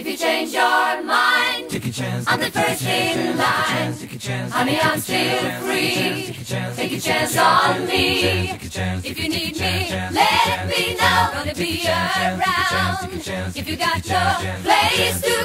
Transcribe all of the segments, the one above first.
If you change your mind, take a chance. I'm the first in line. Honey, I'm still free. Take a chance on me. If you need me, let me know. Gonna be around. If you got no place to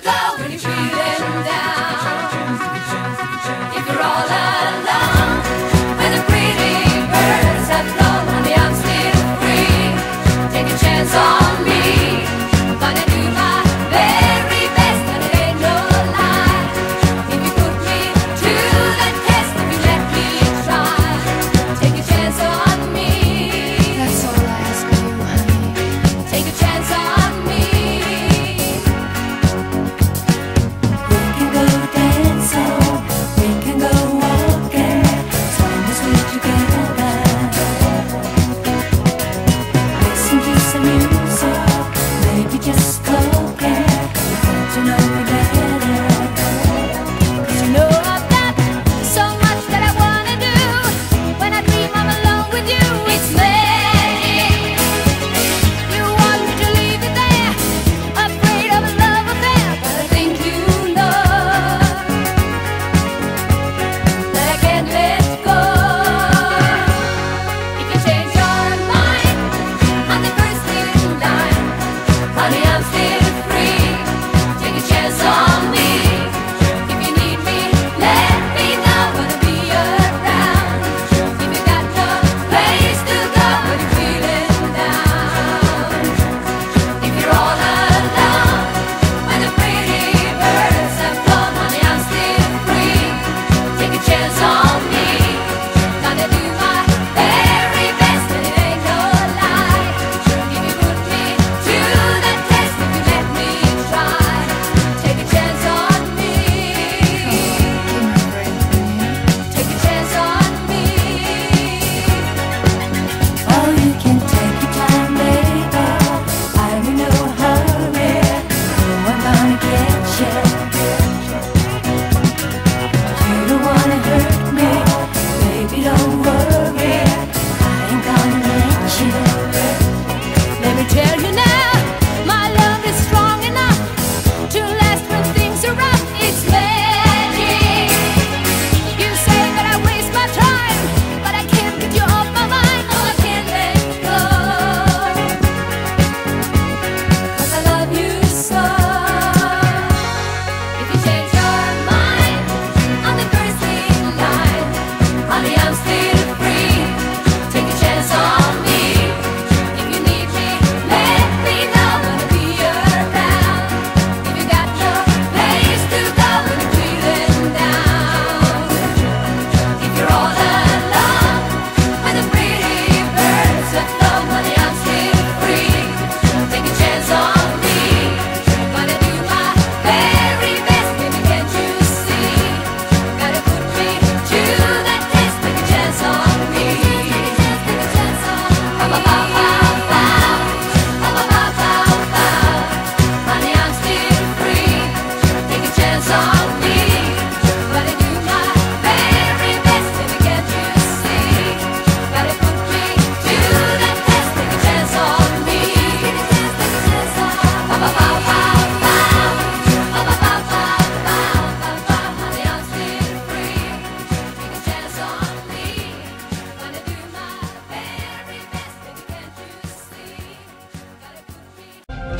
tell you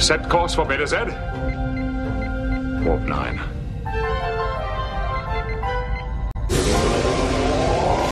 Set course for Betazed. Warp 9.